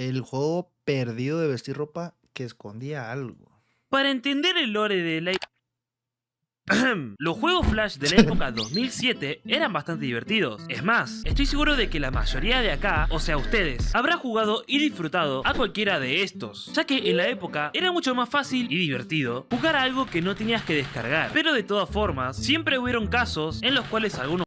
El juego perdido de vestir ropa que escondía algo. Para entender el lore de la... Los juegos Flash de la época 2007 eran bastante divertidos. Es más, estoy seguro de que la mayoría de acá, o sea ustedes, habrá jugado y disfrutado a cualquiera de estos, ya que en la época era mucho más fácil y divertido jugar a algo que no tenías que descargar. Pero de todas formas, siempre hubieron casos en los cuales algunos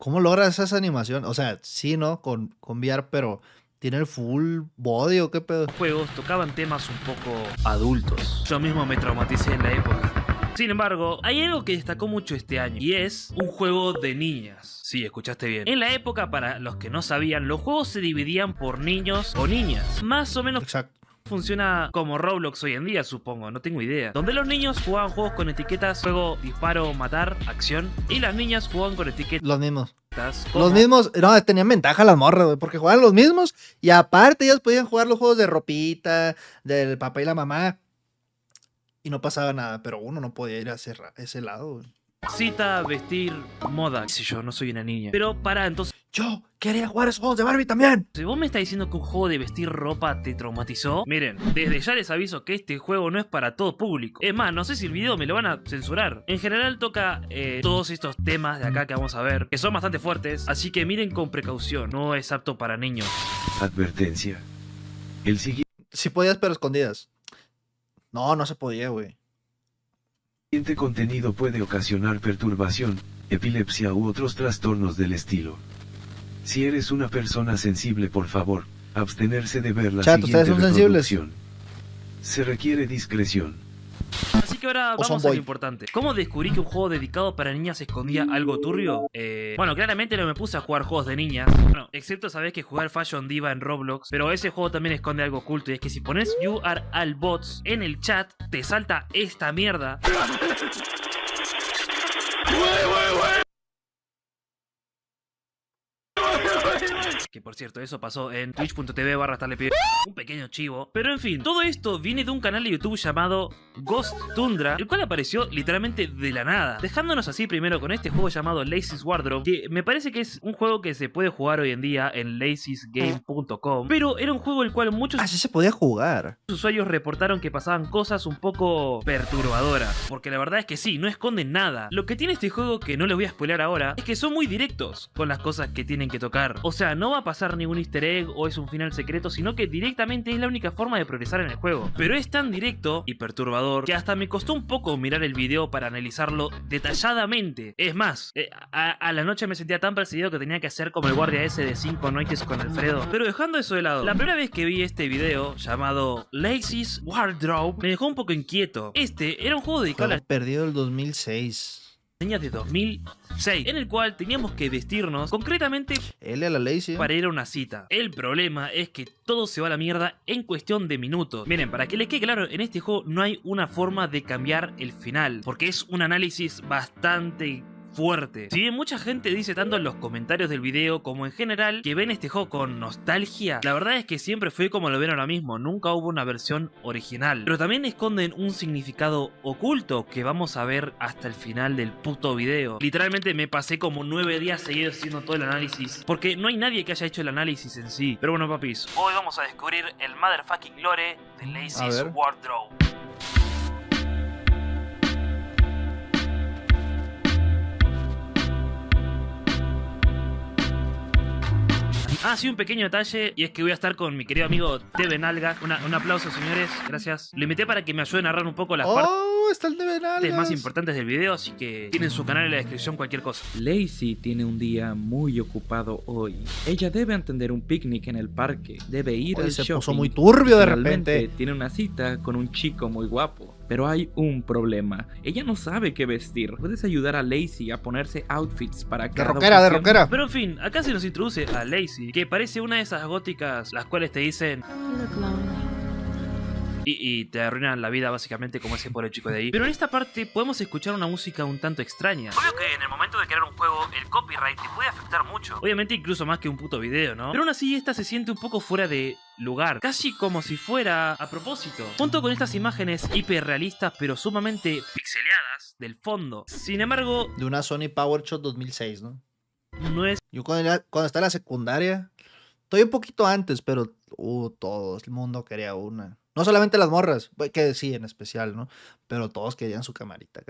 ¿Cómo logras esa animación? O sea, sí, ¿no? Con, con VR, pero ¿tiene el full body o qué pedo? juegos tocaban temas un poco adultos. Yo mismo me traumaticé en la época. Sin embargo, hay algo que destacó mucho este año y es un juego de niñas. Sí, escuchaste bien. En la época, para los que no sabían, los juegos se dividían por niños o niñas. Más o menos Exacto. Funciona como Roblox hoy en día, supongo, no tengo idea. Donde los niños jugaban juegos con etiquetas juego, disparo, matar, acción. Y las niñas jugaban con etiquetas Los mismos. Los mismos, no, tenían ventaja las morras, güey, porque jugaban los mismos y aparte ellas podían jugar los juegos de ropita, del papá y la mamá. Y no pasaba nada, pero uno no podía ir a ese lado. güey. Cita, vestir, moda. Si yo no soy una niña. Pero para, entonces, Yo quería jugar esos juegos de Barbie también. si vos me estás diciendo que un juego de vestir ropa te traumatizó, miren, desde ya les aviso que este juego no es para todo público. Es más, no sé si el video me lo van a censurar. En general toca eh, todos estos temas de acá que vamos a ver, que son bastante fuertes, así que miren con precaución, no es apto para niños. Advertencia. El siguiente Sí podías, pero escondidas. No, no se podía, güey. Contenido puede ocasionar perturbación, epilepsia u otros trastornos del estilo. Si eres una persona sensible, por favor, abstenerse de ver la Chat, ¿ustedes siguiente reproducción. Se requiere discreción. Que ahora vamos a lo importante. ¿Cómo descubrí que un juego dedicado para niñas escondía algo turbio? Eh, bueno, claramente no me puse a jugar juegos de niñas. Bueno, excepto sabés que jugar Fashion Diva en Roblox. Pero ese juego también esconde algo oculto. Y es que si pones You Are All Bots en el chat, te salta esta mierda. Que por cierto, eso pasó en twitch.tv barra. Un pequeño chivo. Pero en fin, todo esto viene de un canal de YouTube llamado Ghost Tundra, el cual apareció literalmente de la nada. Dejándonos así primero con este juego llamado Lazy's Wardrobe, que me parece que es un juego que se puede jugar hoy en día en lazysgame.com. Pero era un juego el cual muchos Así se podía jugar. usuarios reportaron que pasaban cosas un poco perturbadoras. Porque la verdad es que sí, no esconden nada. Lo que tiene este juego, que no les voy a spoiler ahora, es que son muy directos con las cosas que tienen que tocar. O sea, no va a pasar ningún easter egg o es un final secreto, sino que directamente es la única forma de progresar en el juego. Pero es tan directo y perturbador que hasta me costó un poco mirar el video para analizarlo detalladamente. Es más, eh, a, la noche me sentía tan perseguido que tenía que hacer como el guardia ese de 5 noites con Alfredo. Pero dejando eso de lado, la primera vez que vi este video llamado Lazy's Wardrobe me dejó un poco inquieto. Este era un juego dedicado a perdido el 2006. Niñas de 2006, en el cual teníamos que vestirnos concretamente L a la Lazy. para ir a una cita. El problema es que todo se va a la mierda en cuestión de minutos. Miren, para que les quede claro, en este juego no hay una forma de cambiar el final, porque es un análisis bastante fuerte. Si bien mucha gente dice tanto en los comentarios del video como en general que ven este juego con nostalgia, la verdad es que siempre fue como lo ven ahora mismo, nunca hubo una versión original. Pero también esconden un significado oculto que vamos a ver hasta el final del puto video. Literalmente me pasé como nueve días seguidos haciendo todo el análisis, porque no hay nadie que haya hecho el análisis en sí. Pero bueno, papis, hoy vamos a descubrir el motherfucking lore de ver. Wardrobe. Ah, sí, un pequeño detalle, y es que voy a estar con mi querido amigo Teve Nalga. Una- un aplauso, señores, gracias. Lo invité para que me ayude a narrar un poco las partes Oh, está el de Benalgas. más importantes del video, así que tienen su canal en la descripción cualquier cosa. Lacey tiene un día muy ocupado hoy. Ella debe atender un picnic en el parque, debe ir Oye, al se shopping. puso muy turbio de repente. Tiene una cita con un chico muy guapo. Pero hay un problema. Ella no sabe qué vestir. Puedes ayudar a Lacey a ponerse outfits para De cada rockera, de rockera. Pero en fin, acá se nos introduce a Lacey, que parece una de esas góticas las cuales te dicen. Y, y te arruinan la vida básicamente como ese pobre chico de ahí. Pero en esta parte podemos escuchar una música un tanto extraña. Obvio que en el momento de crear un juego el copyright te puede afectar mucho. Obviamente incluso más que un puto video, ¿no? Pero aún así esta se siente un poco fuera de lugar, casi como si fuera a propósito. Junto con estas imágenes hiperrealistas pero sumamente pixeleadas del fondo. Sin embargo, De una Sony PowerShot 2006, ¿no? no es Yo cuando, era- cuando estaba en la secundaria, estoy un poquito antes, pero uh, todo el mundo quería una. No solamente las morras, que sí, en especial, ¿no? Pero todos querían su camarita.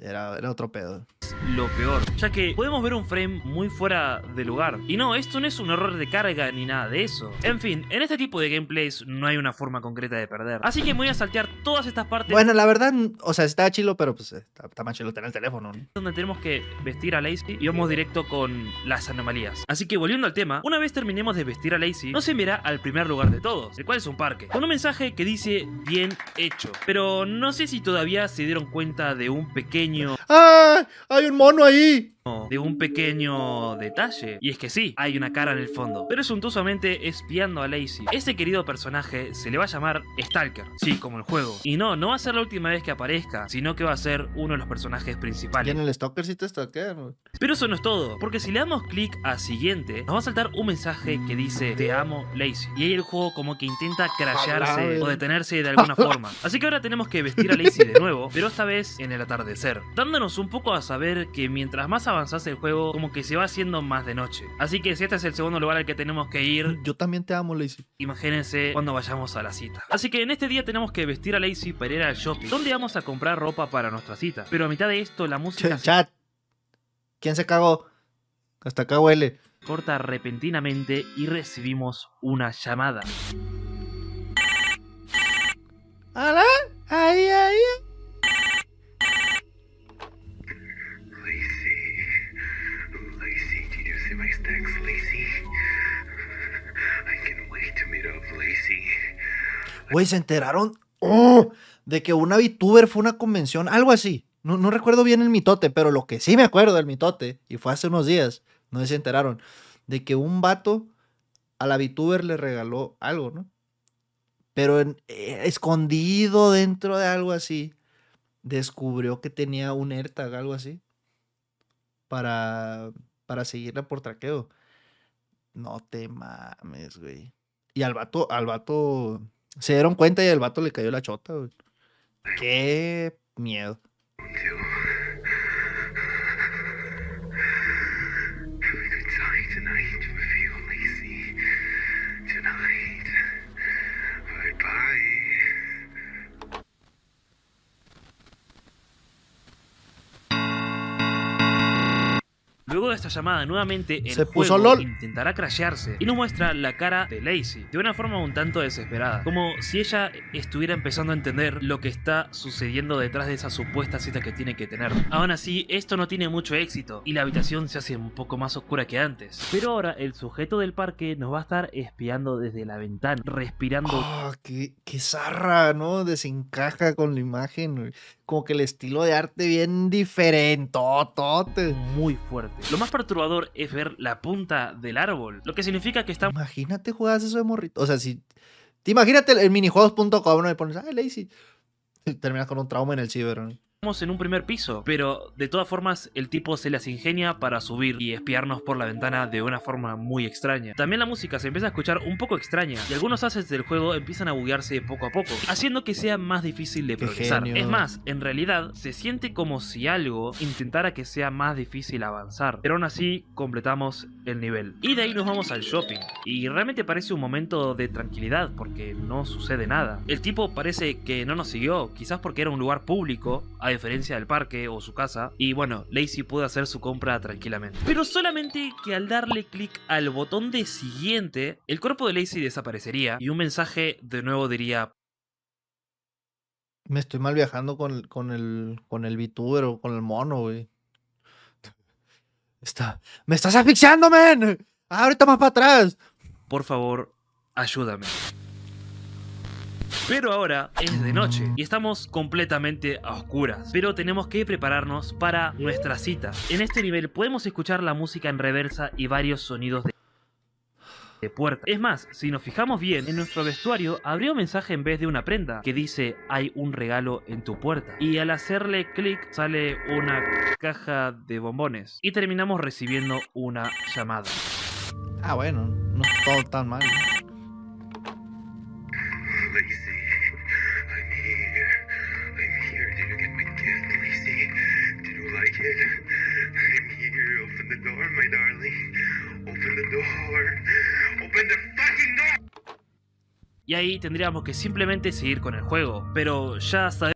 Era, era otro pedo. lo peor, ya que podemos ver un frame muy fuera de lugar. Y no, esto no es un error de carga ni nada de eso. En fin, en este tipo de gameplays no hay una forma concreta de perder. Así que me voy a saltear todas estas partes Bueno, la verdad, o sea, está chilo, pero pues está, está más chilo tener el teléfono, ¿no? donde tenemos que vestir a Lacey y vamos directo con las anomalías. Así que volviendo al tema, una vez terminemos de vestir a Lacey, nos enviará al primer lugar de todos, el cual es un parque, con un mensaje que dice bien hecho. Pero no sé si todavía se dieron cuenta de un pequeño ¡Ah! ¡Hay un mono ahí! De un pequeño detalle. Y es que sí, hay una cara en el fondo, pero es suntuosamente espiando a Lacey. Este querido personaje se le va a llamar Stalker, sí, como el juego. Y no, no va a ser la última vez que aparezca, sino que va a ser uno de los personajes Y principales. en el stalker sí te stalkean, güey. Pero eso no es todo, porque si le damos clic a siguiente, nos va a saltar un mensaje que dice Te amo, Lacey. Y ahí el juego como que intenta crashearse o detenerse de alguna forma. Así que ahora tenemos que vestir a Lacey de nuevo, pero esta vez en el atardecer, dándonos un poco a saber que mientras más avanzase el juego, como que se va haciendo más de noche. Así que si este es el segundo lugar al que tenemos que ir, Yo también te amo, Lacey. imagínense cuando vayamos a la cita. Así que en este día tenemos que vestir a Lacey para ir al shopping, donde vamos a comprar ropa para nuestra cita. Pero a mitad de esto, la música Ch- se Chat. ¿Quién se cagó? Hasta acá huele. corta repentinamente y recibimos una llamada. ¿Ala? Ahí, ahí. Lacey. Güey, se enteraron ¡Oh! de que una VTuber fue una convención, algo así. No, no recuerdo bien el mitote, pero lo que sí me acuerdo del mitote, y fue hace unos días, no sé si se enteraron, de que un vato a la VTuber le regaló algo, ¿no? Pero en- eh, escondido dentro de algo así, descubrió que tenía un AirTag, algo así, para, para seguirla por traqueo. No te mames, güey. Y al vato, al vato, se dieron cuenta y al vato le cayó la chota. Qué miedo. Luego de esta llamada, nuevamente el Se juego puso LOL. intentará crashearse y nos muestra la cara de Lacey de una forma un tanto desesperada, como si ella estuviera empezando a entender lo que está sucediendo detrás de esa supuesta cita que tiene que tener. Aún así, esto no tiene mucho éxito y la habitación se hace un poco más oscura que antes. Pero ahora el sujeto del parque nos va a estar espiando desde la ventana, respirando Ah, qué, qué zarra, ¿no? Desencaja con la imagen. Como que el estilo de arte bien diferente, tote. muy fuerte. Lo más perturbador es ver la punta del árbol, lo que significa que está Imagínate juegas eso de morrito. O sea, si. Te imagínate el, minijuegos.com, ¿no? Y pones, ay, Lazy. Terminas con un trauma en el ciber. En un primer piso, pero de todas formas el tipo se las ingenia para subir y espiarnos por la ventana de una forma muy extraña. También la música se empieza a escuchar un poco extraña y algunos assets del juego empiezan a buguearse poco a poco, haciendo que sea más difícil de progresar. Es más, en realidad se siente como si algo intentara que sea más difícil avanzar, pero aún así completamos el nivel. Y de ahí nos vamos al shopping, y realmente parece un momento de tranquilidad porque no sucede nada. El tipo parece que no nos siguió, quizás porque era un lugar público, a diferencia del parque o su casa, y bueno, Lacey pudo hacer su compra tranquilamente. Pero solamente que al darle clic al botón de siguiente, el cuerpo de Lacey desaparecería y un mensaje de nuevo diría Me estoy mal viajando con, el- con el con el VTuber o con el mono, güey. Está. ¡Me estás asfixiando, men! Ah, ahorita más para atrás. por favor, ayúdame. Pero ahora es de noche y estamos completamente a oscuras. Pero tenemos que prepararnos para nuestra cita. En este nivel podemos escuchar la música en reversa y varios sonidos de, de puerta. Es más, si nos fijamos bien, en nuestro vestuario habría un mensaje en vez de una prenda que dice hay un regalo en tu puerta. Y al hacerle clic sale una caja de bombones. Y terminamos recibiendo una llamada. Ah, bueno, no es todo tan mal. Did you like it? I'm here. Open the door, my darling. Open the door. Open the fucking door! Y ahí tendríamos que simplemente seguir con el juego. Pero ya sabemos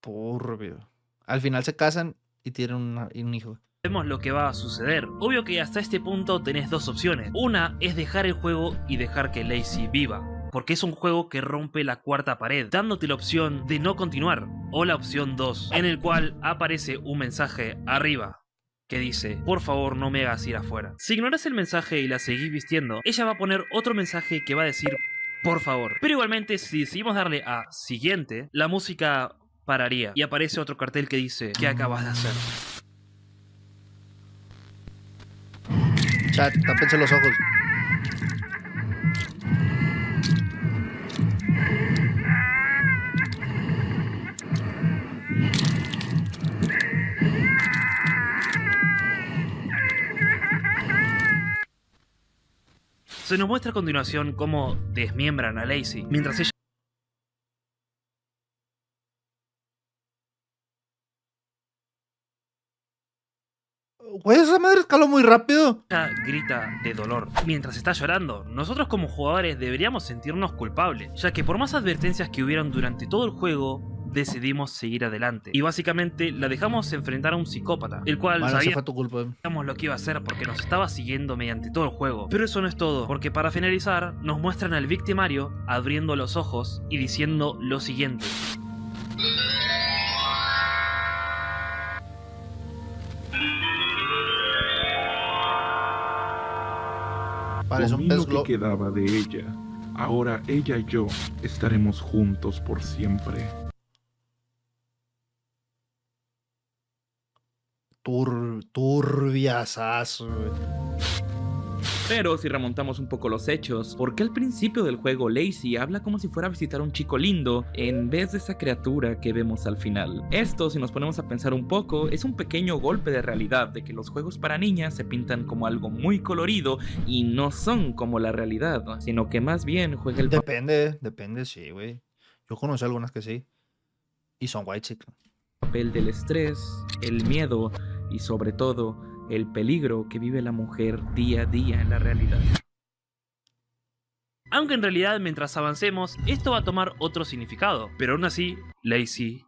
Turbio. Al final se casan y tienen una- un hijo. lo que va a suceder. Obvio que hasta este punto tenés dos opciones. Una es dejar el juego y dejar que Lacey viva. Porque es un juego que rompe la cuarta pared, dándote la opción de no continuar. O la opción 2, en el cual aparece un mensaje arriba. Que dice, por favor no me hagas ir afuera. Si ignoras el mensaje y la seguís vistiendo, ella va a poner otro mensaje que va a decir, por favor. Pero igualmente, si decidimos darle a siguiente, la música pararía. Y aparece otro cartel que dice, ¿qué acabas de hacer? Chat, tápense los ojos. Se nos muestra a continuación cómo desmiembran a Lacey, mientras ella Güey, esa madre escaló muy rápido. grita de dolor. Mientras está llorando, nosotros como jugadores deberíamos sentirnos culpables, ya que por más advertencias que hubieran durante todo el juego, decidimos seguir adelante. Y básicamente la dejamos enfrentar a un psicópata, el cual Bueno, sabía fue tu culpa. Sabíamos lo que iba a hacer porque nos estaba siguiendo mediante todo el juego. Pero eso no es todo, porque para finalizar nos muestran al victimario abriendo los ojos y diciendo lo siguiente. Parece un Comí pez lo que quedaba de ella. Ahora ella y yo estaremos juntos por siempre. Tur, turbiasazo, güey. Pero si remontamos un poco los hechos, ¿por qué al principio del juego Lacey habla como si fuera a visitar a un chico lindo en vez de esa criatura que vemos al final? Esto, si nos ponemos a pensar un poco, es un pequeño golpe de realidad de que los juegos para niñas se pintan como algo muy colorido y no son como la realidad, sino que más bien juega el Depende, depende, sí, güey. Yo conocí algunas que sí. Y son white chick. papel del estrés, el miedo y sobre todo el peligro que vive la mujer día a día en la realidad. Aunque en realidad mientras avancemos esto va a tomar otro significado, pero aún así Lacey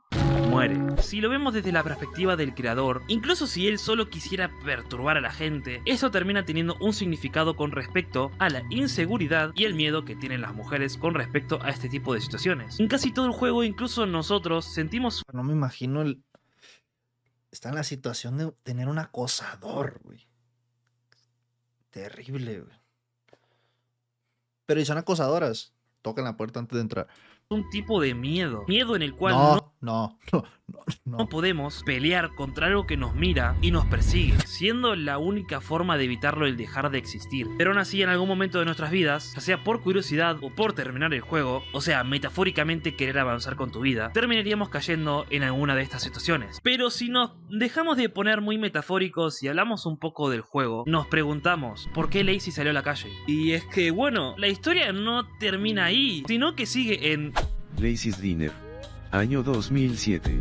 muere. Si lo vemos desde la perspectiva del creador, incluso si él solo quisiera perturbar a la gente, eso termina teniendo un significado con respecto a la inseguridad y el miedo que tienen las mujeres con respecto a este tipo de situaciones. En casi todo el juego, incluso nosotros sentimos No me imagino el. Está en la situación de tener un acosador, güey. Terrible, güey. Pero y son acosadoras. Tocan la puerta antes de entrar. un tipo de miedo, miedo en el cual no No, no, no, no, No no. podemos pelear contra algo que nos mira y nos persigue, siendo la única forma de evitarlo el dejar de existir. Pero aún así, en algún momento de nuestras vidas, ya sea por curiosidad o por terminar el juego, o sea, metafóricamente querer avanzar con tu vida, terminaríamos cayendo en alguna de estas situaciones. Pero si nos dejamos de poner muy metafóricos y hablamos un poco del juego, nos preguntamos, ¿por qué Lacey salió a la calle? Y es que, bueno, la historia no termina ahí, sino que sigue en Lacey's Dinner. Año 2007.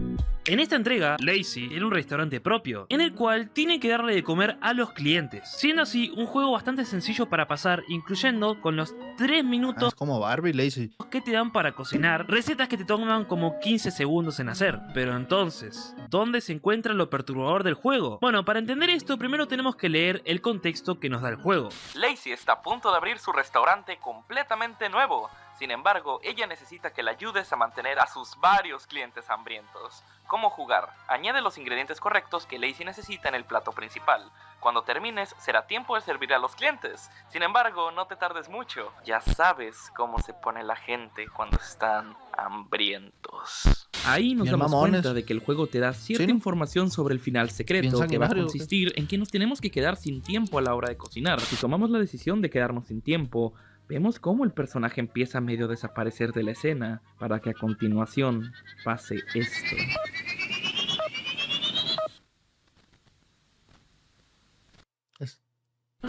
En esta entrega, Lacey era un restaurante propio, en el cual tiene que darle de comer a los clientes, siendo así un juego bastante sencillo para pasar, incluyendo con los 3 Ah, minutos es como Barbie Lazy. que te dan para cocinar, recetas que te toman como 15 segundos en hacer. Pero entonces, ¿dónde se encuentra lo perturbador del juego? Bueno, para entender esto, primero tenemos que leer el contexto que nos da el juego. Lacey está a punto de abrir su restaurante completamente nuevo. Sin embargo, ella necesita que la ayudes a mantener a sus varios clientes hambrientos. ¿Cómo jugar? Añade los ingredientes correctos que Lacey necesita en el plato principal. Cuando termines, será tiempo de servir a los clientes. Sin embargo, no te tardes mucho. Ya sabes cómo se pone la gente cuando están hambrientos. Ahí nos Bien damos mamones. cuenta de que el juego te da cierta información sobre el final secreto Bien que va a consistir en que nos tenemos que quedar sin tiempo a la hora de cocinar. Si tomamos la decisión de quedarnos sin tiempo, vemos cómo el personaje empieza a medio desaparecer de la escena para que a continuación pase esto. Es-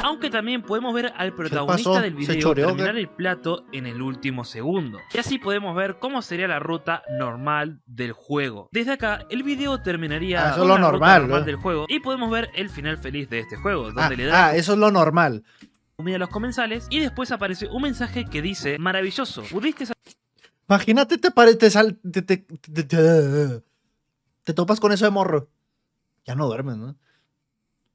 Aunque también podemos ver al protagonista pasó? del ¿Se video choreó, terminar qué? el plato en el último segundo. Y así podemos ver cómo sería la ruta normal del juego. Desde acá, el video terminaría Ah, eso es lo la ruta normal, normal ¿no? del juego y podemos ver el final feliz de este juego, donde Ah, le da ah, eso es lo normal. Comida los comensales y después aparece un mensaje que dice, maravilloso, pudiste Imagínate, te, te, sal- te- te- te- te topas con eso de morro. Ya no duermes, ¿no?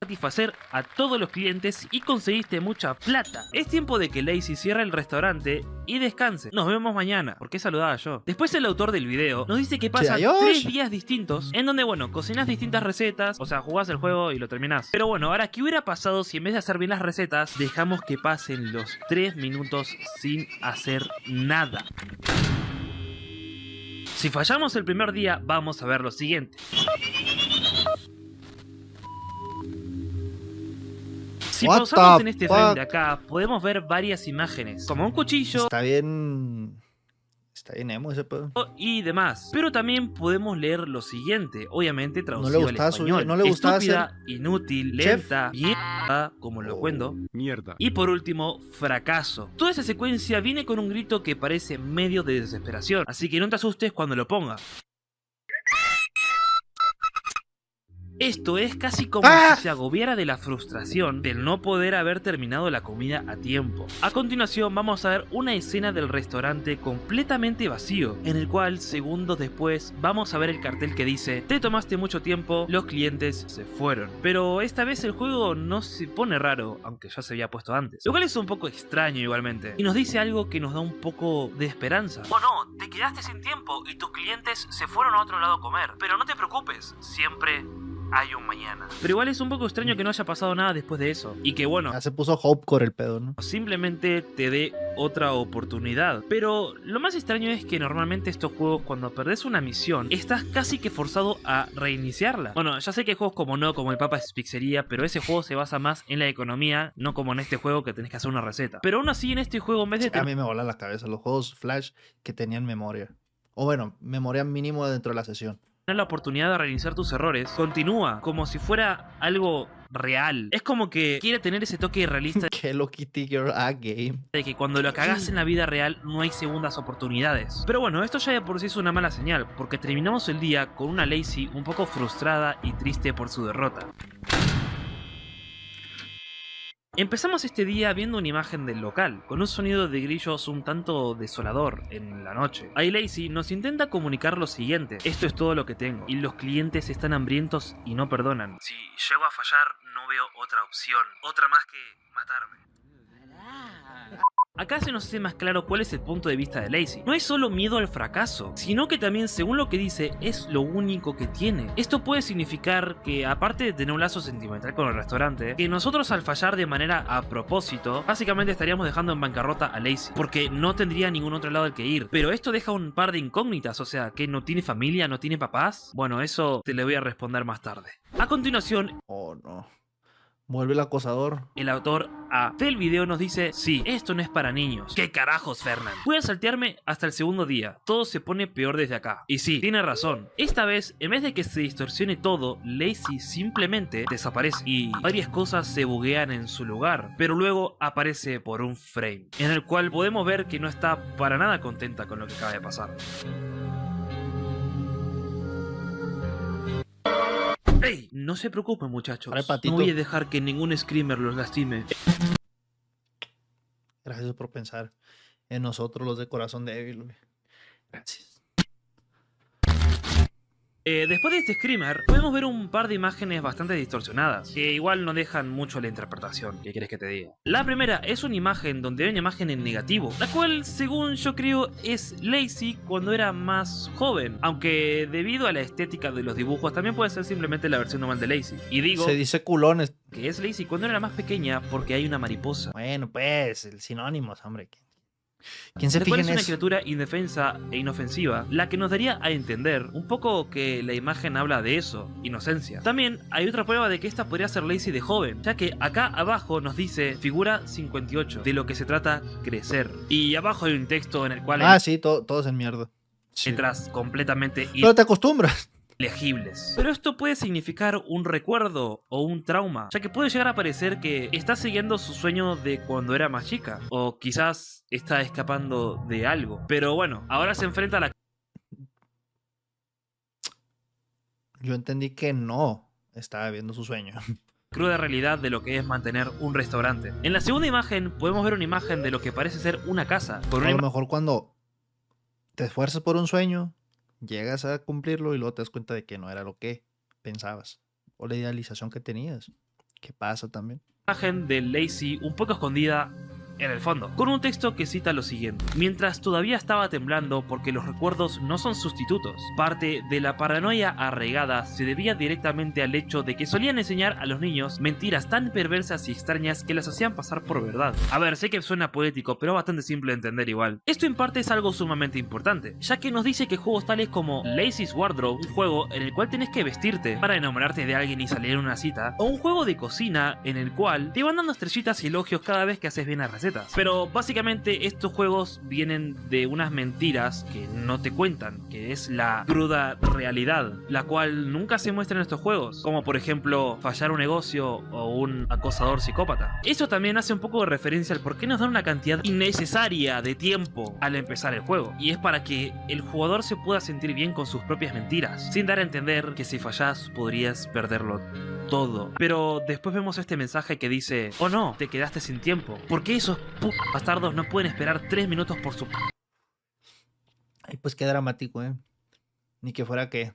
Satisfacer a todos los clientes y conseguiste mucha plata. Es tiempo de que Lacey cierre el restaurante y descanse. Nos vemos mañana, porque saludaba yo. Después el autor del video nos dice que pasa tres días distintos en donde, bueno, cocinas distintas recetas, o sea, jugás el juego y lo terminás. Pero bueno, ahora, ¿qué hubiera pasado si en vez de hacer bien las recetas, dejamos que pasen los tres minutos sin hacer nada? Si fallamos el primer día, vamos a ver lo siguiente. Si What pausamos en este fuck? frame de acá, podemos ver varias imágenes, como un cuchillo Está bien. Está bien emo ese pedo. y demás. Pero también podemos leer lo siguiente, obviamente traducido al gustaba español. no le gustaba Estúpida, inútil, lenta, mierda, como lo cuento. Mierda. Y por último, fracaso. Toda esa secuencia viene con un grito que parece medio de desesperación, así que no te asustes cuando lo ponga. Esto es casi como ¡Ah! si se agobiara de la frustración del no poder haber terminado la comida a tiempo. A continuación vamos a ver una escena del restaurante completamente vacío, en el cual segundos después vamos a ver el cartel que dice Te tomaste mucho tiempo, los clientes se fueron. Pero esta vez el juego no se pone raro, aunque ya se había puesto antes. Lo cual es un poco extraño igualmente. Y nos dice algo que nos da un poco de esperanza. O no, te quedaste sin tiempo y tus clientes se fueron a otro lado a comer. Pero no te preocupes, siempre hay un mañana. Pero igual es un poco extraño que no haya pasado nada después de eso. Y que bueno, Ya se puso Hopecore el pedo, ¿no? simplemente te dé otra oportunidad. Pero lo más extraño es que normalmente estos juegos cuando perdés una misión estás casi que forzado a reiniciarla. Bueno, ya sé que hay juegos como no, como el Papa es Pizzería, pero ese juego se basa más en la economía, no como en este juego que tenés que hacer una receta. Pero aún así en este juego en vez de A mí me vola la cabeza los juegos Flash que tenían memoria. O bueno, memoria mínimo dentro de la sesión. Tener la oportunidad de reiniciar tus errores, continúa como si fuera algo real. Es como que quiere tener ese toque realista Hello Kitty Girl a game. de que cuando lo cagás en la vida real no hay segundas oportunidades. Pero bueno, esto ya de por sí es una mala señal, porque terminamos el día con una Lacey un poco frustrada y triste por su derrota. Empezamos este día viendo una imagen del local, con un sonido de grillos un tanto desolador en la noche. Ahí nos intenta comunicar lo siguiente, esto es todo lo que tengo, y los clientes están hambrientos y no perdonan. Si llego a fallar, no veo otra opción, otra más que matarme. Acá se nos hace más claro cuál es el punto de vista de Lacey. No es solo miedo al fracaso, sino que también, según lo que dice, es lo único que tiene. Esto puede significar que, aparte de tener un lazo sentimental con el restaurante, que nosotros al fallar de manera a propósito, básicamente estaríamos dejando en bancarrota a Lacey, porque no tendría ningún otro lado al que ir. Pero esto deja un par de incógnitas, o sea, que no tiene familia, no tiene papás. Bueno, eso te lo voy a responder más tarde. A continuación, Oh no. Vuelve el acosador. el autor A del video nos dice, sí, esto no es para niños. ¿Qué carajos, Fernand? Voy a saltearme hasta el segundo día. Todo se pone peor desde acá. Y sí, tiene razón. Esta vez, en vez de que se distorsione todo, Lacey simplemente desaparece y varias cosas se buguean en su lugar. Pero luego aparece por un frame, en el cual podemos ver que no está para nada contenta con lo que acaba de pasar. ¡Ey! No se preocupen muchachos. No voy a dejar que ningún screamer los lastime. Gracias por pensar en nosotros los de corazón débil. Gracias. Eh, después de este screamer, podemos ver un par de imágenes bastante distorsionadas, que igual no dejan mucho la interpretación, ¿qué quieres que te diga? La primera es una imagen donde hay una imagen en negativo, la cual, según yo creo, es Lacey cuando era más joven, aunque debido a la estética de los dibujos también puede ser simplemente la versión normal de Lacey. Y digo Se dice culones. que es Lacey cuando era más pequeña porque hay una mariposa. Bueno, pues, el sinónimos, hombre. ¿Quién se cual en es una eso? criatura indefensa e inofensiva, la que nos daría a entender un poco que la imagen habla de eso, inocencia. También hay otra prueba de que esta podría ser Lacey de joven, ya que acá abajo nos dice figura 58, de lo que se trata crecer. Y abajo hay un texto en el cual Ah, sí, todo, todo es en mierda. letras completamente Pero te acostumbras. Pero esto puede significar un recuerdo o un trauma, ya que puede llegar a parecer que está siguiendo su sueño de cuando era más chica, o quizás está escapando de algo. Pero bueno, ahora se enfrenta a la Yo entendí que no estaba viendo su sueño. cruda realidad de lo que es mantener un restaurante. En la segunda imagen podemos ver una imagen de lo que parece ser una casa, A lo mejor cuando te esfuerzas por un sueño, llegas a cumplirlo y luego te das cuenta de que no era lo que pensabas. O la idealización que tenías. ¿Qué pasa también? imagen de Lacey un poco escondida en el fondo, con un texto que cita lo siguiente. Mientras todavía estaba temblando porque los recuerdos no son sustitutos, parte de la paranoia arraigada se debía directamente al hecho de que solían enseñar a los niños mentiras tan perversas y extrañas que las hacían pasar por verdad. A ver, sé que suena poético, pero bastante simple de entender igual. Esto en parte es algo sumamente importante, ya que nos dice que juegos tales como Lazy's Wardrobe, un juego en el cual tenés que vestirte para enamorarte de alguien y salir en una cita, o un juego de cocina en el cual te van dando estrellitas y elogios cada vez que haces bien las Pero básicamente estos juegos vienen de unas mentiras que no te cuentan, que es la cruda realidad, la cual nunca se muestra en estos juegos, como por ejemplo fallar un negocio o un acosador psicópata. Eso también hace un poco de referencia al por qué nos dan una cantidad innecesaria de tiempo al empezar el juego, y es para que el jugador se pueda sentir bien con sus propias mentiras, sin dar a entender que si fallas podrías perderlo todo. Pero después vemos este mensaje que dice, oh no, te quedaste sin tiempo. ¿Por qué esos bastardos no pueden esperar 3 minutos por su Ay, pues qué dramático, ¿eh? Ni que fuera que.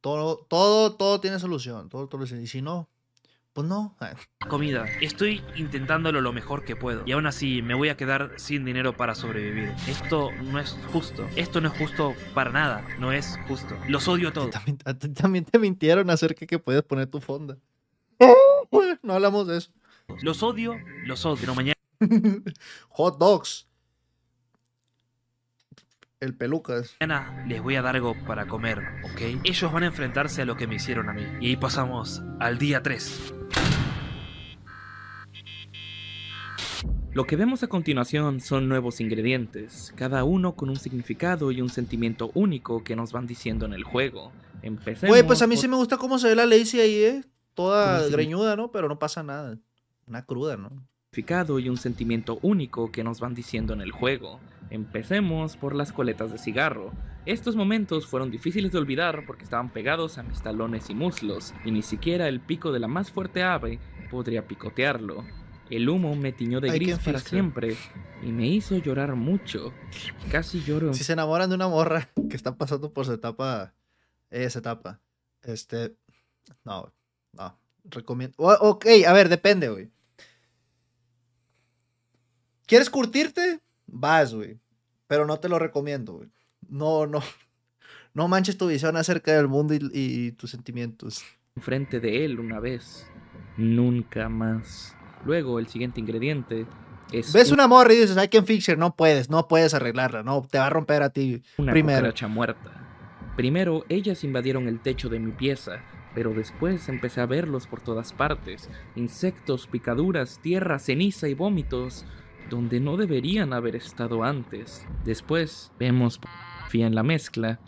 Todo, todo, todo tiene solución. Todo, todo. Y si no, pues no. Comida? Estoy intentándolo lo mejor que puedo. Y aún así me voy a quedar sin dinero para sobrevivir. Esto no es justo. Esto no es justo para nada. No es justo. Los odio a todos. También, a ti también te mintieron acerca que puedes poner tu fonda. No hablamos de eso. Los odio, los odio. Pero mañana Hot dogs. El pelucas. Mañana les voy a dar algo para comer, ¿ok? Ellos van a enfrentarse a lo que me hicieron a mí. Y ahí pasamos al día 3. Lo que vemos a continuación son nuevos ingredientes, cada uno con un significado y un sentimiento único que nos van diciendo en el juego. Empecemos. Güey, pues a mí por- sí me gusta cómo se ve la Lacey ahí, ¿eh? Toda Pues sí. greñuda, ¿no? Pero no pasa nada. Una cruda, ¿no? significado y un sentimiento único que nos van diciendo en el juego. Empecemos por las coletas de cigarro. Estos momentos fueron difíciles de olvidar porque estaban pegados a mis talones y muslos, y ni siquiera el pico de la más fuerte ave podría picotearlo. El humo me tiñó de gris para siempre y me hizo llorar mucho. Casi lloro. Si se enamoran de una morra que está pasando por su etapa, esa etapa, este, no, no, recomiendo. o- Ok, a ver, depende, güey. ¿Quieres curtirte? Vas, güey. Pero no te lo recomiendo, güey. No, no. No manches tu visión acerca del mundo y, y tus sentimientos. enfrente de él una vez. Nunca más. Luego, el siguiente ingrediente es Ves una morra y dices, I can fix her. No puedes, no puedes arreglarla. No, te va a romper a ti. una primero. muerta. Primero, ellas invadieron el techo de mi pieza, pero después empecé a verlos por todas partes. Insectos, picaduras, tierra, ceniza y vómitos, donde no deberían haber estado antes. Después, vemos en la mezcla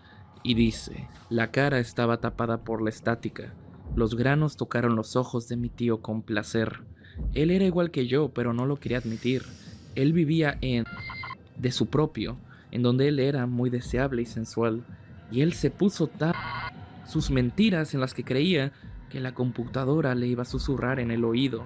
y dice, la cara estaba tapada por la estática. Los granos tocaron los ojos de mi tío con placer. Él era igual que yo, pero no lo quería admitir. Él vivía en... de su propio, en donde él era muy deseable y sensual. Y él se puso tan... sus mentiras en las que creía que la computadora le iba a susurrar en el oído.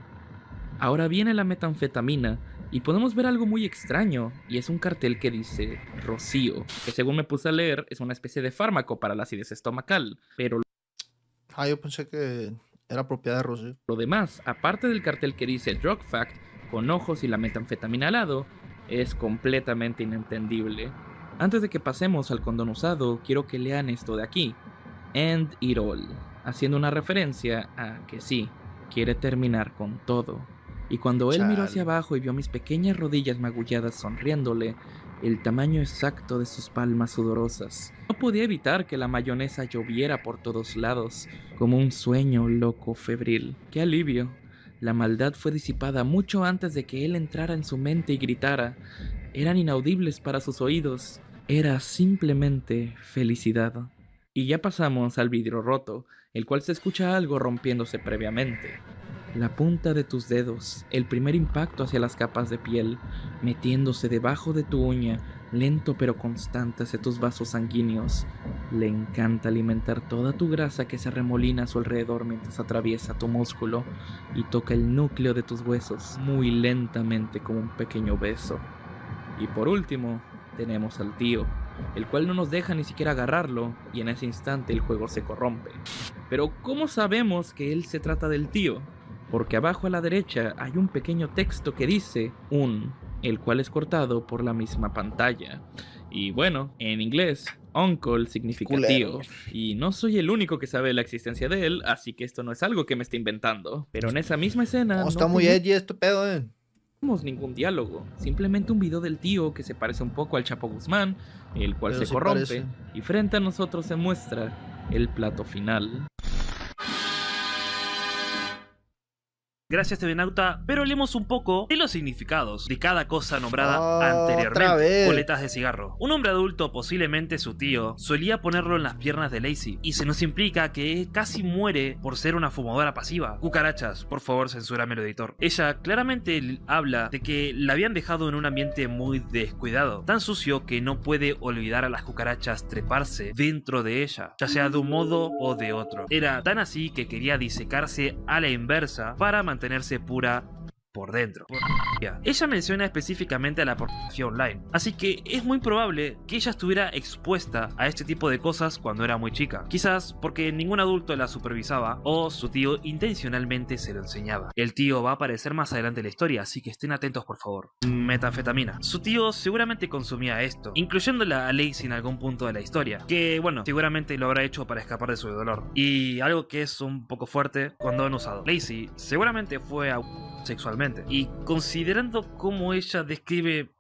Ahora viene la metanfetamina y podemos ver algo muy extraño, y es un cartel que dice Rocío, que según me puse a leer es una especie de fármaco para la acidez estomacal, pero Ah, yo pensé que era propiedad de Rocío. Lo demás, aparte del cartel que dice Drug Fact, con ojos y la metanfetamina al lado, es completamente inentendible. Antes de que pasemos al condón usado, quiero que lean esto de aquí. End it all, haciendo una referencia a que sí, quiere terminar con todo. Y cuando él miró hacia abajo y vio mis pequeñas rodillas magulladas sonriéndole, el tamaño exacto de sus palmas sudorosas, no podía evitar que la mayonesa lloviera por todos lados, como un sueño loco febril. ¡Qué alivio! La maldad fue disipada mucho antes de que él entrara en su mente y gritara. Eran inaudibles para sus oídos. Era simplemente felicidad. Y ya pasamos al vidrio roto, el cual se escucha algo rompiéndose previamente. La punta de tus dedos, el primer impacto hacia las capas de piel, metiéndose debajo de tu uña, lento pero constante hacia tus vasos sanguíneos. Le encanta alimentar toda tu grasa que se remolina a su alrededor mientras atraviesa tu músculo y toca el núcleo de tus huesos muy lentamente como un pequeño beso. Y por último, tenemos al tío, el cual no nos deja ni siquiera agarrarlo y en ese instante el juego se corrompe. Pero ¿cómo sabemos que él se trata del tío? Porque abajo a la derecha hay un pequeño texto que dice un, el cual es cortado por la misma pantalla. Y bueno, en inglés, uncle significa tío. Y no soy el único que sabe la existencia de él, así que esto no es algo que me esté inventando. Pero en esa misma escena... No, no está muy edgy este pedo, eh. tenemos ningún diálogo, simplemente un video del tío que se parece un poco al Chapo Guzmán, el cual Pero se sí corrompe, parece. y frente a nosotros se muestra el plato final. Gracias, TV Nauta, pero hablemos un poco de los significados de cada cosa nombrada anteriormente. vez. Boletas de cigarro. Un hombre adulto, posiblemente su tío, solía ponerlo en las piernas de Lacey, y se nos implica que casi muere por ser una fumadora pasiva. Cucarachas, por favor, censúrame el editor. Ella claramente habla de que la habían dejado en un ambiente muy descuidado, tan sucio que no puede olvidar a las cucarachas treparse dentro de ella, ya sea de un modo o de otro. Era tan así que quería disecarse a la inversa para mantenerse pura por dentro. Ella menciona específicamente a la pornografía online, así que es muy probable que ella estuviera expuesta a este tipo de cosas cuando era muy chica. Quizás porque ningún adulto la supervisaba o su tío intencionalmente se lo enseñaba. El tío va a aparecer más adelante en la historia, así que estén atentos por favor. Metanfetamina. Su tío seguramente consumía esto, incluyéndola a Lacey en algún punto de la historia, que bueno, seguramente lo habrá hecho para escapar de su dolor. Y algo que es un poco fuerte cuando han usado. Lacey seguramente fue a sexualmente. Y considerando cómo ella describe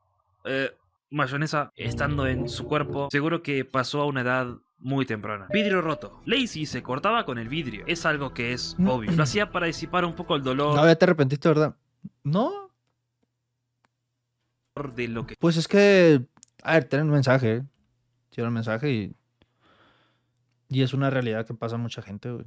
eh, mayonesa estando en su cuerpo, seguro que pasó a una edad muy temprana. Vidrio roto. Lacey se cortaba con el vidrio. Es algo que es obvio. Lo hacía para disipar un poco el dolor No, ya te arrepentiste, ¿verdad? No, de lo que pues es que. A ver, tienen un mensaje. Tienen un mensaje y. Y es una realidad que pasa a mucha gente, güey.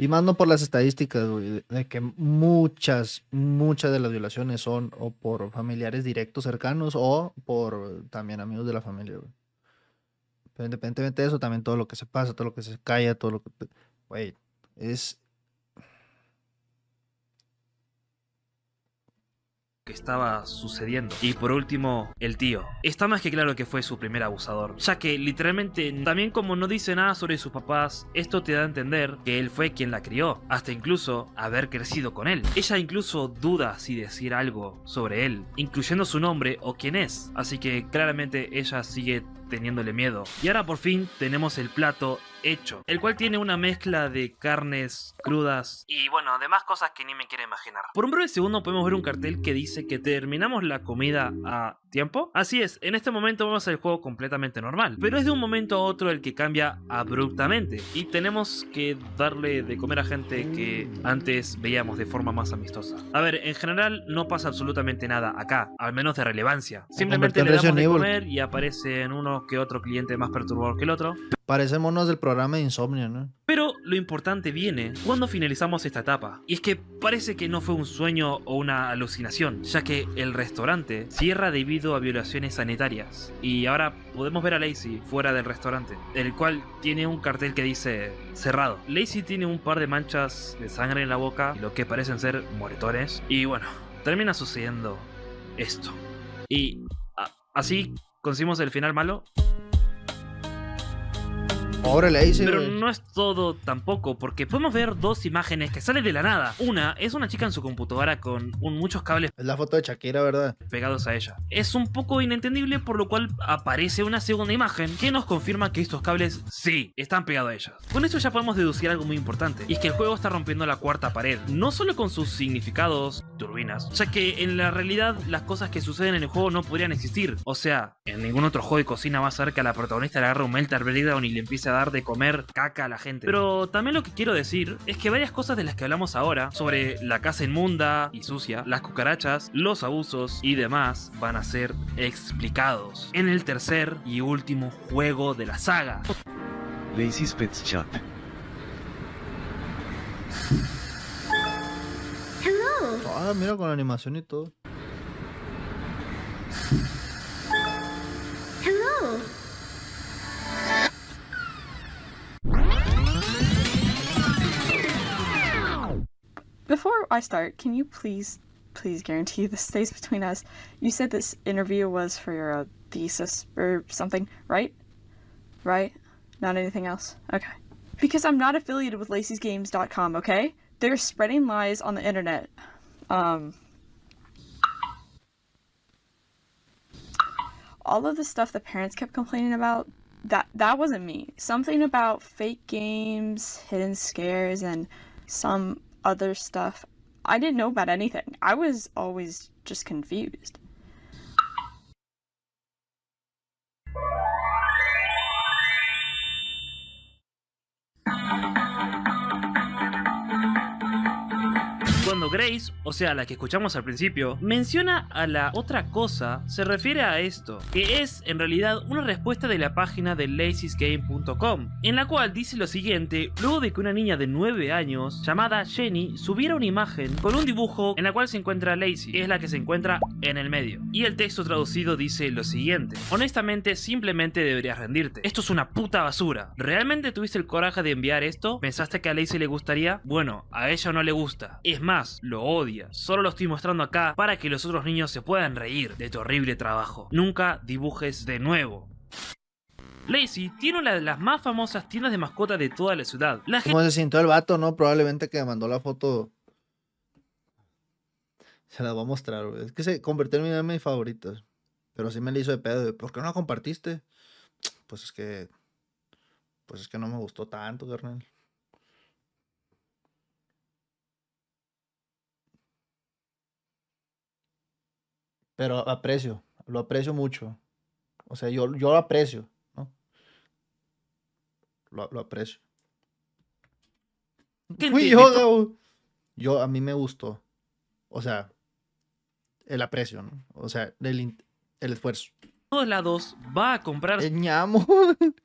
Y más no por las estadísticas, güey, de- que muchas, muchas de las violaciones son o por familiares directos cercanos o por también amigos de la familia, güey. Pero independientemente de eso, también todo lo que se pasa, todo lo que se calla, todo lo que... Güey, es... que estaba sucediendo. Y por último, el tío. Está más que claro que fue su primer abusador, ya que literalmente, también como no dice nada sobre sus papás, esto te da a entender que él fue quien la crió, hasta incluso haber crecido con él. Ella incluso duda si decir algo sobre él, incluyendo su nombre o quién es, así que claramente ella sigue teniéndole miedo. Y ahora por fin tenemos el plato hecho, el cual tiene una mezcla de carnes crudas y bueno, demás cosas que ni me quiero imaginar. Por un breve segundo podemos ver un cartel que dice que terminamos la comida a tiempo. Así es, en este momento vamos al juego completamente normal, pero es de un momento a otro el que cambia abruptamente y tenemos que darle de comer a gente que antes veíamos de forma más amistosa. A ver, en general no pasa absolutamente nada acá, al menos de relevancia. Simplemente le damos de comer y aparecen uno que otro cliente más perturbador que el otro. Parecémonos del programa de Insomnio, ¿no? Pero lo importante viene cuando finalizamos esta etapa. Y es que parece que no fue un sueño o una alucinación, ya que el restaurante cierra debido a violaciones sanitarias. Y ahora podemos ver a Lacey fuera del restaurante, el cual tiene un cartel que dice cerrado. Lacey tiene un par de manchas de sangre en la boca, lo que parecen ser moretones. Y bueno, termina sucediendo esto. Y así conseguimos el final malo. Pero no es todo tampoco, porque podemos ver dos imágenes que salen de la nada. Una es una chica en su computadora con un- muchos cables Es la foto de Shakira, ¿verdad? pegados a ella. Es un poco inentendible, por lo cual aparece una segunda imagen que nos confirma que estos cables sí están pegados a ella. Con esto ya podemos deducir algo muy importante, y es que el juego está rompiendo la cuarta pared, no solo con sus significados turbinas, ya que en la realidad las cosas que suceden en el juego no podrían existir. O sea, en ningún otro juego de cocina vas a ver que a la protagonista le agarra un melter breakdown y le empiece a dar de comer caca a la gente. Pero también lo que quiero decir es que varias cosas de las que hablamos ahora, sobre la casa inmunda y sucia, las cucarachas, los abusos y demás, van a ser explicados en el tercer y último juego de la saga. Lacey's Pets Shop. Hello. Ah, mira con la animación y todo. Before I start, can you please, please guarantee this stays between us? You said this interview was for your uh, thesis or something, right? Right? Not anything else? Okay. Because I'm not affiliated with Lacey'sGames.com, okay? They're spreading lies on the internet. Um. All of the stuff the parents kept complaining about, that that wasn't me. Something about fake games, hidden scares, and some other stuff. I didn't know about anything. I was always just confused. Grace, o sea, la que escuchamos al principio, menciona a la otra cosa, se refiere a esto, que es en realidad una respuesta de la página de lacysgame.com, en la cual dice lo siguiente, luego de que una niña de 9 años, llamada Jenny, subiera una imagen con un dibujo en la cual se encuentra Lacey, que es la que se encuentra en el medio. Y el texto traducido dice lo siguiente, honestamente simplemente deberías rendirte, esto es una puta basura, ¿realmente tuviste el coraje de enviar esto? ¿Pensaste que a Lacey le gustaría? Bueno, a ella no le gusta, es más, lo odia. Solo lo estoy mostrando acá para que los otros niños se puedan reír de tu horrible trabajo. Nunca dibujes de nuevo. Lacey tiene una de las más famosas tiendas de mascotas de toda la ciudad. La gente ¿Cómo se sintió el vato, no? Probablemente que mandó la foto. Se la voy a mostrar, güey. Es que se convirtió en uno de mis favoritos. Pero sí me le hizo de pedo. de, ¿Por qué no la compartiste? Pues es que. Pues es que no me gustó tanto, carnal. Pero aprecio, lo aprecio mucho. O sea, yo, yo lo aprecio, ¿no? Lo, lo aprecio. entiende yo. Yo, a mí me gustó. O sea, el aprecio, ¿no? O sea, el, el esfuerzo. todos lados va a comprar ñamo.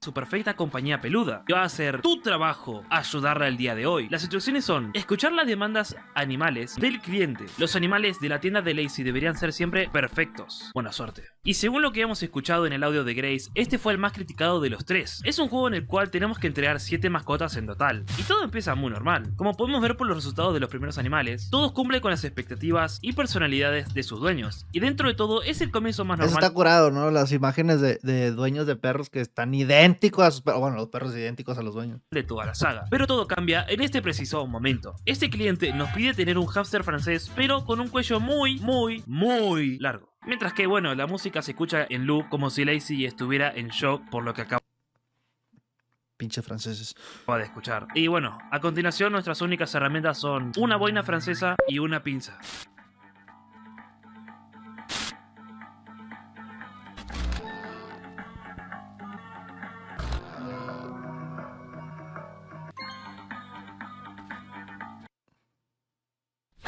su perfecta compañía peluda. Y va a hacer tu trabajo ayudarla el día de hoy. Las instrucciones son escuchar las demandas animales del cliente. Los animales de la tienda de Lacey deberían ser siempre perfectos. Buena suerte. Y según lo que hemos escuchado en el audio de Grace, este fue el más criticado de los tres. Es un juego en el cual tenemos que entregar 7 mascotas en total. Y todo empieza muy normal. Como podemos ver por los resultados de los primeros animales, todos cumplen con las expectativas y personalidades de sus dueños. Y dentro de todo es el comienzo más Eso normal. está curado, ¿no? Las imágenes de, de dueños de perros que están idénticos a sus perros. Bueno, los perros idénticos a los dueños. de toda la saga. Pero todo cambia en este preciso momento. Este cliente nos pide tener un hámster francés, pero con un cuello muy, muy, muy largo. Mientras que, bueno, la música se escucha en loop como si Lacey estuviera en shock por lo que acaba Pinches franceses. de escuchar. Y bueno, a continuación nuestras únicas herramientas son una boina francesa y una pinza.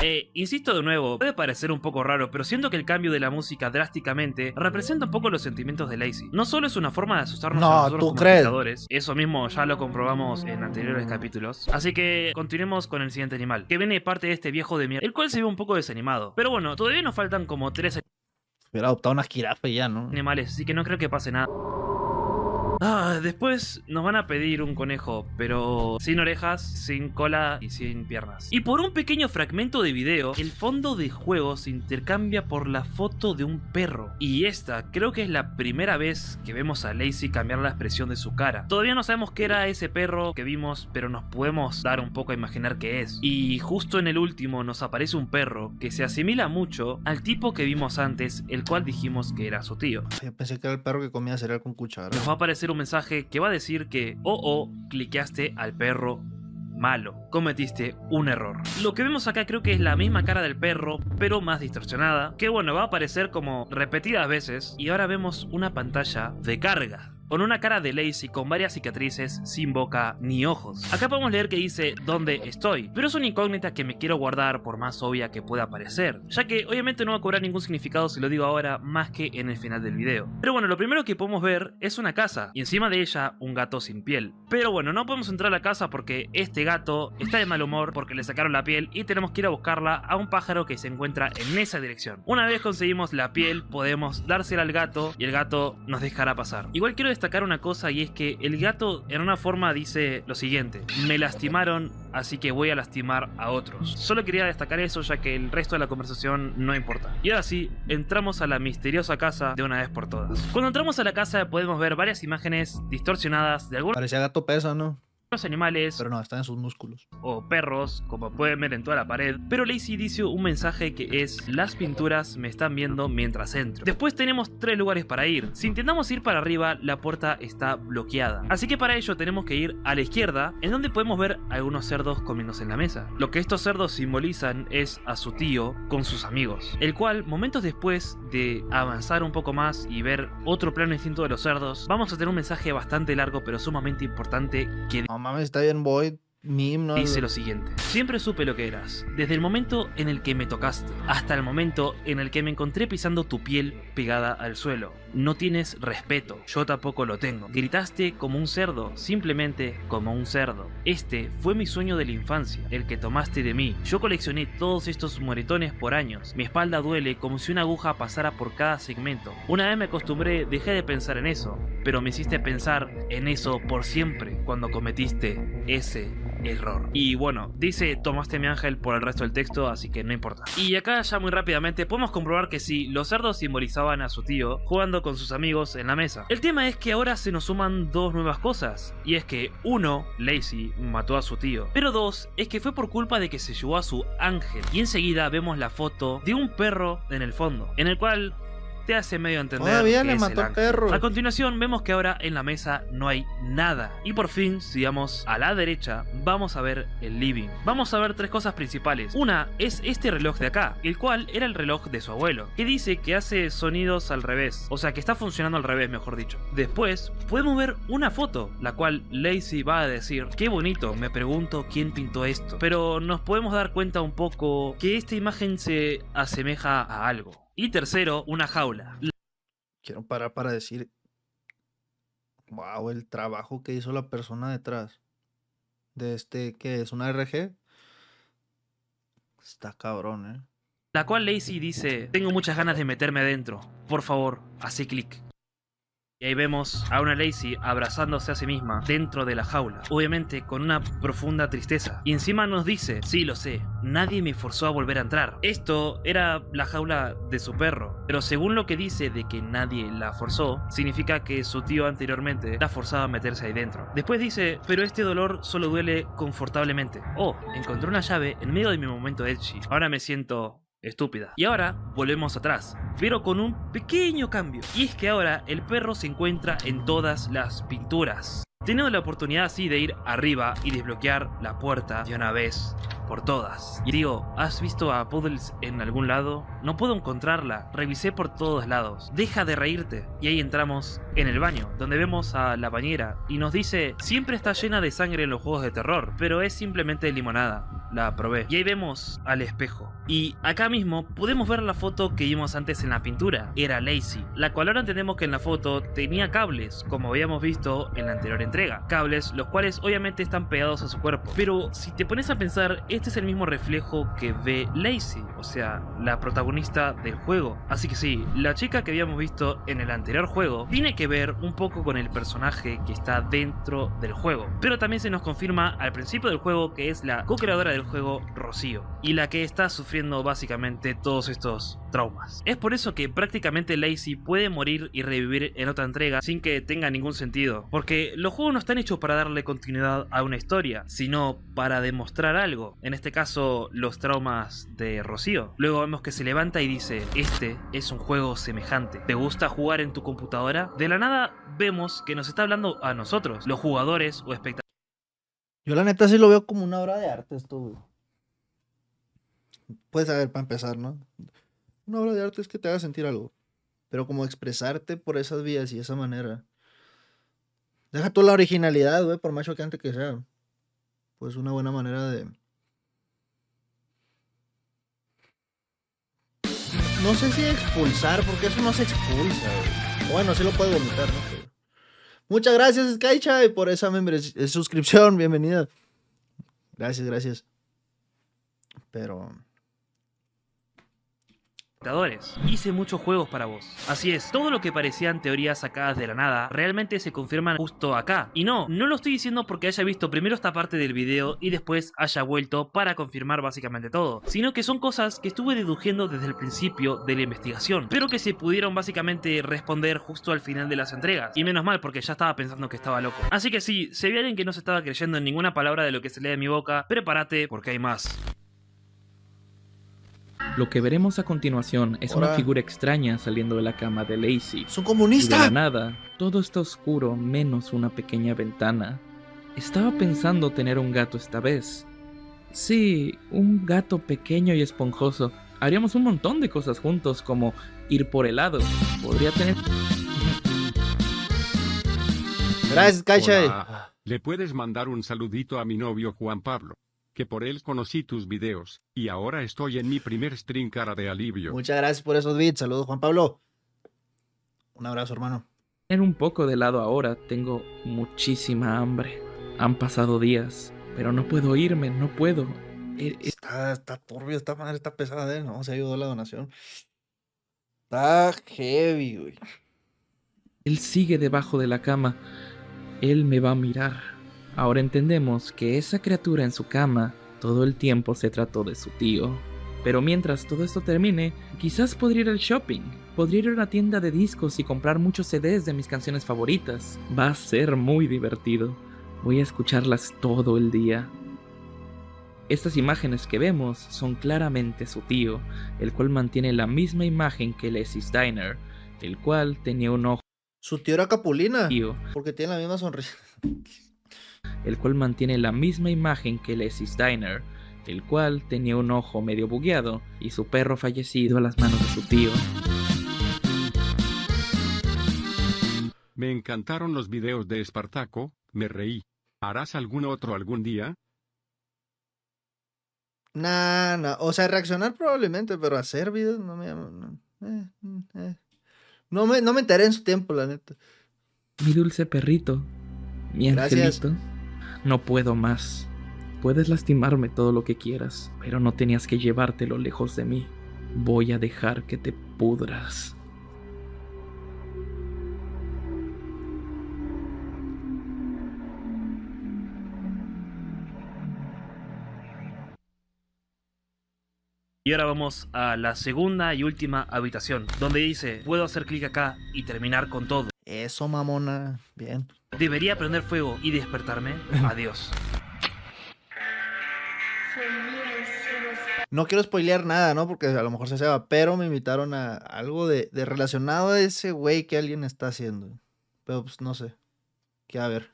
Eh, insisto de nuevo, puede parecer un poco raro, pero siento que el cambio de la música drásticamente representa un poco los sentimientos de Lacey. No solo es una forma de asustarnos No, a nosotros ¿tú como crees? espectadores, eso mismo ya lo comprobamos en anteriores capítulos. Así que continuemos con el siguiente animal, que viene parte de este viejo de mierda, el cual se ve un poco desanimado. Pero bueno, todavía nos faltan como tres Hubiera adoptado una jirafa ya, ¿no? animales, así que no creo que pase nada. Ah, después nos van a pedir un conejo, pero sin orejas, sin cola y sin piernas. Y por un pequeño fragmento de video, el fondo de juego se intercambia por la foto de un perro. Y esta creo que es la primera vez que vemos a Lacey cambiar la expresión de su cara. Todavía no sabemos qué era ese perro que vimos, pero nos podemos dar un poco a imaginar qué es. Y justo en el último nos aparece un perro que se asimila mucho al tipo que vimos antes, el cual dijimos que era su tío. Yo pensé que era el perro que comía cereal con cuchara. Nos va a aparecer un mensaje que va a decir que, oh, oh, cliqueaste al perro malo. Cometiste un error. Lo que vemos acá creo que es la misma cara del perro, pero más distorsionada. Que bueno, va a aparecer como repetidas veces. Y ahora vemos una pantalla de carga. Con una cara de Lacey con varias cicatrices sin boca ni ojos. Acá podemos leer que dice dónde estoy, pero es una incógnita que me quiero guardar por más obvia que pueda parecer, ya que obviamente no va a cobrar ningún significado si lo digo ahora más que en el final del video. Pero bueno, lo primero que podemos ver es una casa y encima de ella un gato sin piel. Pero bueno, no podemos entrar a la casa porque este gato está de mal humor porque le sacaron la piel y tenemos que ir a buscarla a un pájaro que se encuentra en esa dirección. Una vez conseguimos la piel, podemos dársela al gato y el gato nos dejará pasar. Igual quiero destacar una cosa y es que el gato en una forma dice lo siguiente, me lastimaron así que voy a lastimar a otros. Solo quería destacar eso ya que el resto de la conversación no importa. Y ahora sí, entramos a la misteriosa casa de una vez por todas. Cuando entramos a la casa podemos ver varias imágenes distorsionadas de algunos Parecía gato pesa, ¿no? Animales Pero no, está en sus músculos. o perros, como pueden ver en toda la pared, pero Lacey dice un mensaje que es las pinturas me están viendo mientras entro. Después tenemos tres lugares para ir. Si intentamos ir para arriba, la puerta está bloqueada. Así que para ello tenemos que ir a la izquierda, en donde podemos ver algunos cerdos comiéndose en la mesa. Lo que estos cerdos simbolizan es a su tío con sus amigos, el cual momentos después de avanzar un poco más y ver otro plano distinto de los cerdos, vamos a tener un mensaje bastante largo pero sumamente importante que mames, está bien Boyd. Meme, ¿no? Dice lo siguiente. Siempre supe lo que eras, desde el momento en el que me tocaste, hasta el momento en el que me encontré pisando tu piel pegada al suelo. No tienes respeto, yo tampoco lo tengo. Gritaste como un cerdo, simplemente como un cerdo. Este fue mi sueño de la infancia, el que tomaste de mí. Yo coleccioné todos estos moretones por años. Mi espalda duele como si una aguja pasara por cada segmento. Una vez me acostumbré, dejé de pensar en eso, pero me hiciste pensar en eso por siempre cuando cometiste ese error. Y bueno, dice tomaste mi ángel por el resto del texto, así que no importa. Y acá ya muy rápidamente podemos comprobar que sí, los cerdos simbolizaban a su tío jugando con sus amigos en la mesa. El tema es que ahora se nos suman dos nuevas cosas, y es que uno, Lacey, mató a su tío, pero dos, es que fue por culpa de que se llevó a su ángel. Y enseguida vemos la foto de un perro en el fondo, en el cual te hace medio entender Todavía le mató el perro. A continuación vemos que ahora en la mesa no hay nada. Y por fin, si vamos a la derecha, vamos a ver el living. Vamos a ver tres cosas principales. Una es este reloj de acá, el cual era el reloj de su abuelo, que dice que hace sonidos al revés. O sea, que está funcionando al revés, mejor dicho. Después, podemos ver una foto, la cual Lacey va a decir, qué bonito, me pregunto quién pintó esto. Pero nos podemos dar cuenta un poco que esta imagen se asemeja a algo. Y tercero, una jaula. Quiero parar para decir. Wow, el trabajo que hizo la persona detrás. De este, ¿qué es? ¿Una RG? Está cabrón, ¿eh? La cual Lacey dice, tengo muchas ganas de meterme adentro. Por favor, hace clic. Y ahí vemos a una Lacey abrazándose a sí misma dentro de la jaula, obviamente con una profunda tristeza. Y encima nos dice, sí lo sé, nadie me forzó a volver a entrar. Esto era la jaula de su perro, pero según lo que dice de que nadie la forzó, significa que su tío anteriormente la forzaba a meterse ahí dentro. Después dice, pero este dolor solo duele confortablemente. Oh, encontré una llave en medio de mi momento edgy. Ahora me siento estúpida. Y ahora volvemos atrás, pero con un pequeño cambio. Y es que ahora el perro se encuentra en todas las pinturas. Teniendo la oportunidad así de ir arriba y desbloquear la puerta de una vez por todas. Y digo, ¿has visto a Puddles en algún lado? No puedo encontrarla, revisé por todos lados. Deja de reírte. Y ahí entramos en el baño, donde vemos a la bañera y nos dice, siempre está llena de sangre en los juegos de terror, pero es simplemente limonada. La probé. Y ahí vemos al espejo. Y acá mismo podemos ver la foto que vimos antes en la pintura. Era Lacey, la cual ahora entendemos que en la foto tenía cables, como habíamos visto en la anterior entrega. Cables los cuales obviamente están pegados a su cuerpo. Pero si te pones a pensar, este es el mismo reflejo que ve Lacey, o sea, la protagonista del juego. Así que sí, la chica que habíamos visto en el anterior juego tiene que ver un poco con el personaje que está dentro del juego. Pero también se nos confirma al principio del juego que es la co-creadora del juego, Rocío, y la que está sufriendo básicamente todos estos traumas. Es por eso que prácticamente Lacey puede morir y revivir en otra entrega sin que tenga ningún sentido, porque los juegos no están hechos para darle continuidad a una historia, sino para demostrar algo, en este caso los traumas de Rocío. Luego vemos que se levanta y dice, este es un juego semejante, ¿te gusta jugar en tu computadora? De la nada vemos que nos está hablando a nosotros, los jugadores o espectadores. Yo la neta sí lo veo como una obra de arte esto, güey. Puedes saber para empezar, ¿no? Una obra de arte es que te haga sentir algo. Pero como expresarte por esas vías y esa manera. Deja tú la originalidad, güey, por más chocante que sea. Pues una buena manera de. No sé si expulsar, porque eso no se expulsa, güey. Bueno, sí lo puede vomitar, ¿no? Muchas gracias, Skycha, por esa eh, suscripción. Bienvenida. Gracias, gracias. Pero. Hice muchos juegos para vos. Así es, todo lo que parecían teorías sacadas de la nada realmente se confirman justo acá. Y no, no lo estoy diciendo porque haya visto primero esta parte del video y después haya vuelto para confirmar básicamente todo, sino que son cosas que estuve deduciendo desde el principio de la investigación, pero que se pudieron básicamente responder justo al final de las entregas. Y menos mal porque ya estaba pensando que estaba loco. Así que sí, si vieron que no se estaba creyendo en ninguna palabra de lo que se lee de mi boca, prepárate porque hay más. Lo que veremos a continuación es una figura extraña saliendo de la cama de Lacey. ¡Es un Y de la comunista! nada, todo está oscuro menos una pequeña ventana. Estaba pensando tener un gato esta vez. Sí, un gato pequeño y esponjoso. Haríamos un montón de cosas juntos como ir por helado. Podría tener... Gracias, Skycha. Hola. Le puedes mandar un saludito a mi novio Juan Pablo, que por él conocí tus videos, y ahora estoy en mi primer stream cara de alivio. Muchas gracias por esos bits. Saludos, Juan Pablo. Un abrazo, hermano. tener un poco de helado ahora. Tengo muchísima hambre. Han pasado días, pero no puedo irme, no puedo. E- e- Está, está turbio, esta madre está pesada, ¿eh? No, se ayudó la donación. Está heavy, güey. Él sigue debajo de la cama. Él me va a mirar. Ahora entendemos que esa criatura en su cama todo el tiempo se trató de su tío. Pero mientras todo esto termine, quizás podría ir al shopping. Podría ir a una tienda de discos y comprar muchos CDs de mis canciones favoritas. Va a ser muy divertido. Voy a escucharlas todo el día. Estas imágenes que vemos son claramente su tío, el cual mantiene la misma imagen que Leslie Steiner, el cual tenía un ojo Su tío era Capulina. tío, Porque tiene la misma sonrisa. el cual mantiene la misma imagen que Leslie Steiner, el cual tenía un ojo medio bugueado y su perro fallecido a las manos de su tío. Me encantaron los videos de Espartaco, me reí. ¿Harás algún otro algún día? Nah, nah. O sea, reaccionar probablemente, pero hacer videos no me llama. No, eh, mm, eh. No me, no me enteré en su tiempo, la neta. Mi dulce perrito, mi Gracias. angelito, no puedo más. Puedes lastimarme todo lo que quieras, pero no tenías que llevártelo lejos de mí. Voy a dejar que te pudras. Y ahora vamos a la segunda y última habitación, donde dice, puedo hacer clic acá y terminar con todo. Eso, mamona. Bien. ¿Debería prender fuego y despertarme? Adiós. No quiero spoilear nada, ¿no? Porque a lo mejor se sepa, pero me invitaron a algo de, de relacionado a ese güey que alguien está haciendo. Pero pues no sé. ¿Qué a ver?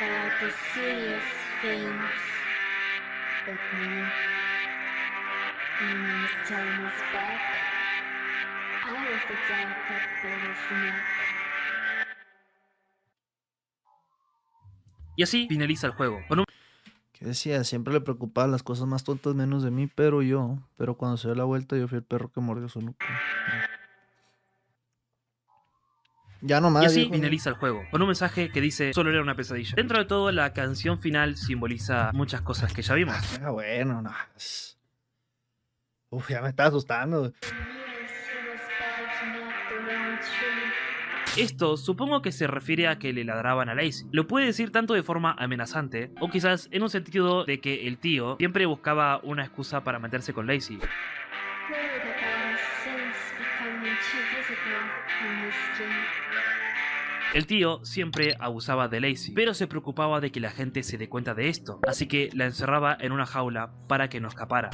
About the serious things. But now, when his time is back, I was the dog that pulled his neck. Y así finaliza el juego. Con un ¿Qué decía? Siempre le preocupaban las cosas más tontas menos de mí, pero yo. Pero cuando se dio la vuelta, yo fui el perro que mordió su nuca. Ya nomás. Y así finaliza el juego, con un mensaje que dice solo era una pesadilla. Dentro de todo, la canción final simboliza muchas cosas que ya vimos. Ah, bueno, no. Uf, ya me está asustando. Esto supongo que se refiere a que le ladraban a Lacey. Lo puede decir tanto de forma amenazante, o quizás en un sentido de que el tío siempre buscaba una excusa para meterse con Lacey. El tío siempre abusaba de Lacey, pero se preocupaba de que la gente se dé cuenta de esto, así que la encerraba en una jaula para que no escapara.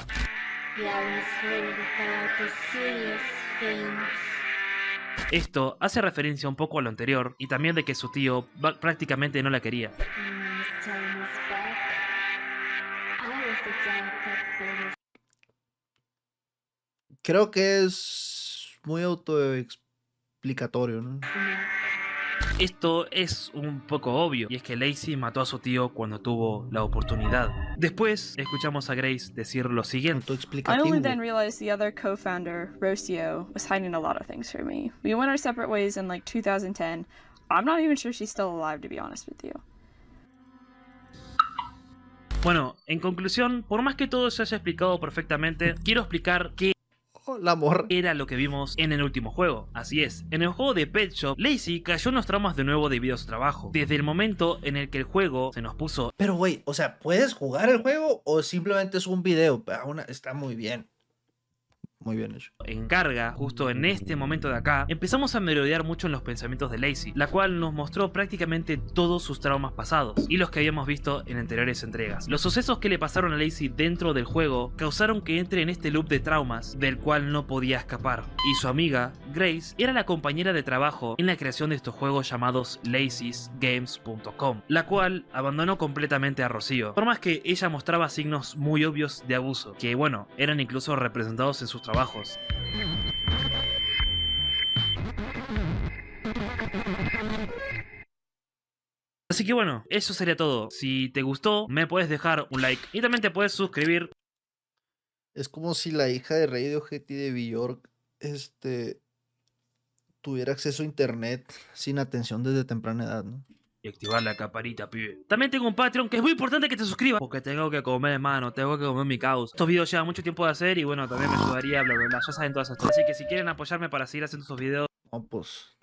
Esto hace referencia un poco a lo anterior y también de que su tío prácticamente no la quería. Creo que es muy autoexplicatorio, ¿no? Esto es un poco obvio, y es que Lacey mató a su tío cuando tuvo la oportunidad. Después, escuchamos a Grace decir lo siguiente. I only then realized the other co-founder, Rocio, was hiding a lot of things from me. We went our separate ways in like 2010. I'm not even sure she's still alive, to be honest with you. Bueno, en conclusión, por más que todo se haya explicado perfectamente, quiero explicar qué la morra. Era lo que vimos en el último juego. Así es, en el juego de Pet Shop, Lacey cayó en los traumas de nuevo debido a su trabajo. Desde el momento en el que el juego se nos puso. Pero, güey, o sea, ¿puedes jugar el juego o simplemente es un video? Aún está muy bien. Muy bien hecho. En carga, justo en este momento de acá, empezamos a merodear mucho en los pensamientos de Lacey, la cual nos mostró prácticamente todos sus traumas pasados y los que habíamos visto en anteriores entregas. Los sucesos que le pasaron a Lacey dentro del juego causaron que entre en este loop de traumas del cual no podía escapar. Y su amiga, Grace, era la compañera de trabajo en la creación de estos juegos llamados Lacey'sGames.com, la cual abandonó completamente a Rocío, por más que ella mostraba signos muy obvios de abuso, que bueno, eran incluso representados en sus trabajos trabajos. Así que bueno, eso sería todo. Si te gustó, me puedes dejar un like y también te puedes suscribir. Es como si la hija de Rey de Ojeti de Bjork este, tuviera acceso a internet sin atención desde temprana edad, ¿no? Y activar la caparita, pibe. También tengo un Patreon que es muy importante que te suscribas. Porque tengo que comer, mano. Tengo que comer mi caos. Estos videos llevan mucho tiempo de hacer y bueno, también me ayudaría, bla, bla, bla. Ya saben todas estas Así que si quieren apoyarme para seguir haciendo estos videos. No, pues.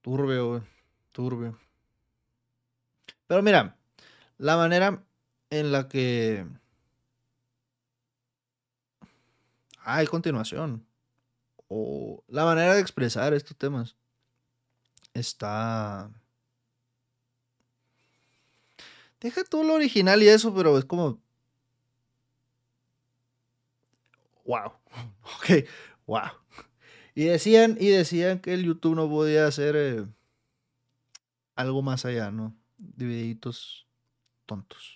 Turbio, güey. Turbio. Pero mira, la manera en la que. Ah, hay continuación. O la manera de expresar estos temas está... Deja todo lo original y eso, pero es como... Wow. Ok, wow. Y decían, y decían que el YouTube no podía hacer eh, algo más allá, ¿no? De videitos tontos.